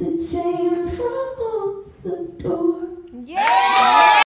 the chain from home.